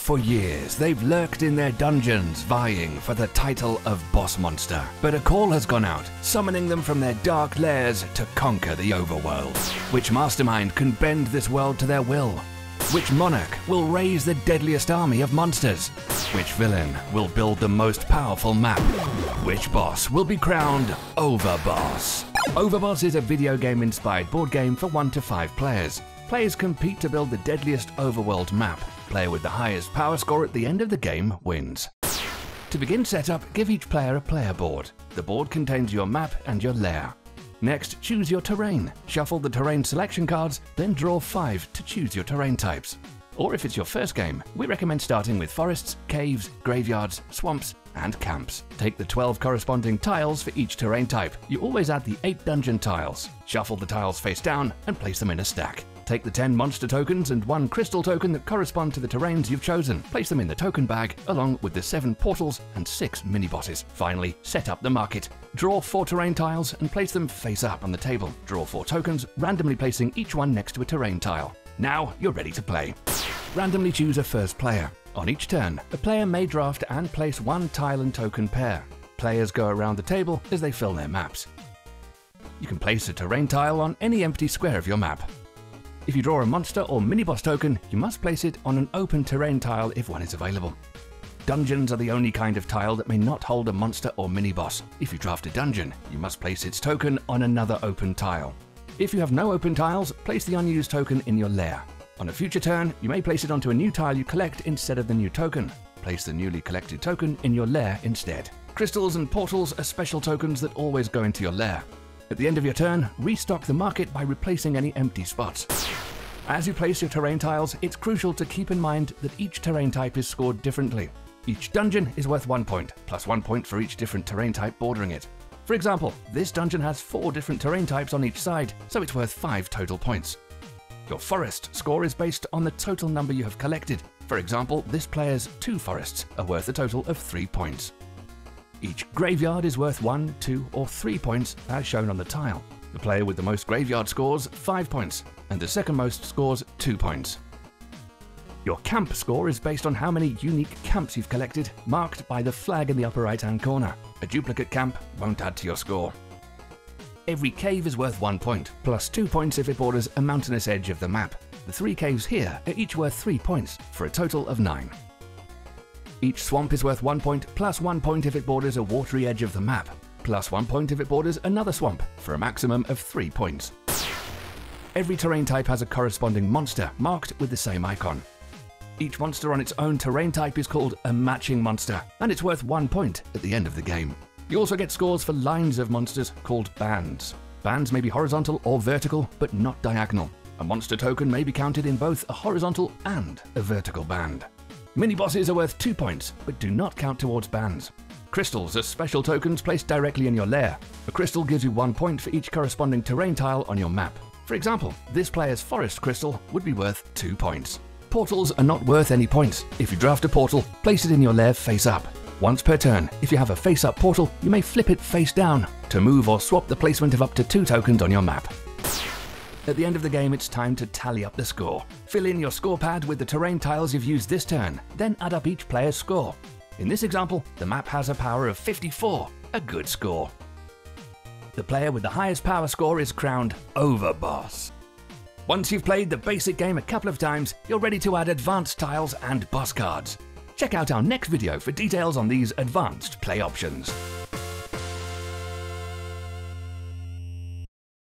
For years, they've lurked in their dungeons, vying for the title of boss monster. But a call has gone out, summoning them from their dark lairs to conquer the overworld. Which mastermind can bend this world to their will? Which monarch will raise the deadliest army of monsters? Which villain will build the most powerful map? Which boss will be crowned Overboss? Overboss is a video game inspired board game for 1 to 5 players. Players compete to build the deadliest overworld map. Player with the highest power score at the end of the game wins. To begin setup, give each player a player board. The board contains your map and your lair. Next, choose your terrain. Shuffle the terrain selection cards, then draw five to choose your terrain types. Or if it's your first game, we recommend starting with forests, caves, graveyards, swamps, and camps. Take the 12 corresponding tiles for each terrain type. You always add the 8 dungeon tiles. Shuffle the tiles face down and place them in a stack. Take the 10 monster tokens and 1 crystal token that correspond to the terrains you've chosen. Place them in the token bag, along with the 7 portals and 6 mini bosses. Finally, set up the market. Draw 4 terrain tiles and place them face up on the table. Draw 4 tokens, randomly placing each one next to a terrain tile. Now you're ready to play. Randomly choose a first player. On each turn, a player may draft and place one tile and token pair. Players go around the table as they fill their maps. You can place a terrain tile on any empty square of your map. If you draw a monster or mini-boss token, you must place it on an open terrain tile if one is available. Dungeons are the only kind of tile that may not hold a monster or mini-boss. If you draft a dungeon, you must place its token on another open tile. If you have no open tiles, place the unused token in your lair. On a future turn, you may place it onto a new tile you collect instead of the new token. Place the newly collected token in your lair instead. Crystals and portals are special tokens that always go into your lair. At the end of your turn, restock the market by replacing any empty spots. As you place your terrain tiles, it's crucial to keep in mind that each terrain type is scored differently. Each dungeon is worth one point, plus one point for each different terrain type bordering it. For example, this dungeon has four different terrain types on each side, so it's worth five total points. Your forest score is based on the total number you have collected. For example, this player's two forests are worth a total of three points. Each graveyard is worth one, two, or three points as shown on the tile. The player with the most graveyard scores 5 points, and the second most scores 2 points. Your camp score is based on how many unique camps you've collected, marked by the flag in the upper right hand corner. A duplicate camp won't add to your score. Every cave is worth 1 point, plus 2 points if it borders a mountainous edge of the map. The three caves here are each worth 3 points, for a total of 9. Each swamp is worth 1 point, plus 1 point if it borders a watery edge of the map plus one point if it borders another swamp, for a maximum of three points. Every terrain type has a corresponding monster marked with the same icon. Each monster on its own terrain type is called a matching monster, and it's worth one point at the end of the game. You also get scores for lines of monsters called bands. Bands may be horizontal or vertical, but not diagonal. A monster token may be counted in both a horizontal and a vertical band. Mini bosses are worth 2 points, but do not count towards bands. Crystals are special tokens placed directly in your lair. A crystal gives you one point for each corresponding terrain tile on your map. For example, this player's forest crystal would be worth 2 points. Portals are not worth any points. If you draft a portal, place it in your lair face up. Once per turn, if you have a face up portal, you may flip it face down to move or swap the placement of up to two tokens on your map. At the end of the game, it's time to tally up the score. Fill in your score pad with the terrain tiles you've used this turn, then add up each player's score. In this example, the map has a power of 54, a good score. The player with the highest power score is crowned Overboss. Once you've played the basic game a couple of times, you're ready to add advanced tiles and boss cards. Check out our next video for details on these advanced play options.